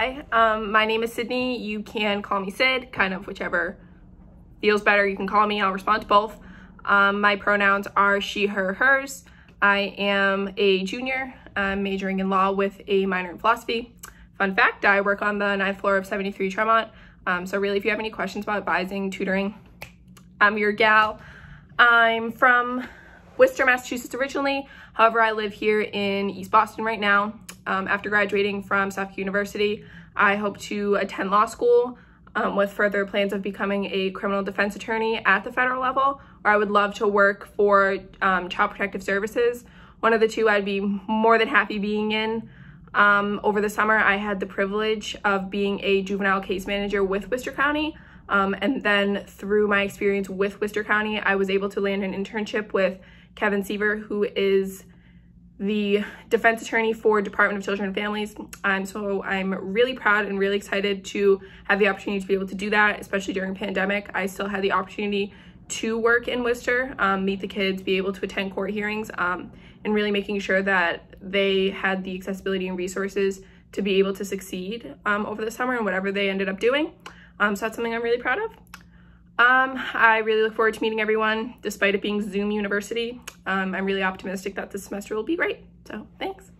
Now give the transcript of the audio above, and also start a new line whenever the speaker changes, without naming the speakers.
Hi, um, my name is Sydney. You can call me Sid, kind of whichever feels better. You can call me, I'll respond to both. Um, my pronouns are she, her, hers. I am a junior, I'm majoring in law with a minor in philosophy. Fun fact, I work on the ninth floor of 73 Tremont. Um, so really, if you have any questions about advising, tutoring, I'm your gal. I'm from Worcester, Massachusetts originally. However, I live here in East Boston right now. Um, after graduating from Suffolk University, I hope to attend law school um, with further plans of becoming a criminal defense attorney at the federal level, or I would love to work for um, Child Protective Services. One of the two I'd be more than happy being in. Um, over the summer, I had the privilege of being a juvenile case manager with Worcester County. Um, and then through my experience with Worcester County, I was able to land an internship with Kevin Seaver, who is the defense attorney for Department of Children and Families. And so I'm really proud and really excited to have the opportunity to be able to do that, especially during pandemic. I still had the opportunity to work in Worcester, um, meet the kids, be able to attend court hearings, um, and really making sure that they had the accessibility and resources to be able to succeed um, over the summer and whatever they ended up doing. Um, so that's something I'm really proud of. Um, I really look forward to meeting everyone, despite it being Zoom University. Um, I'm really optimistic that this semester will be great. So thanks.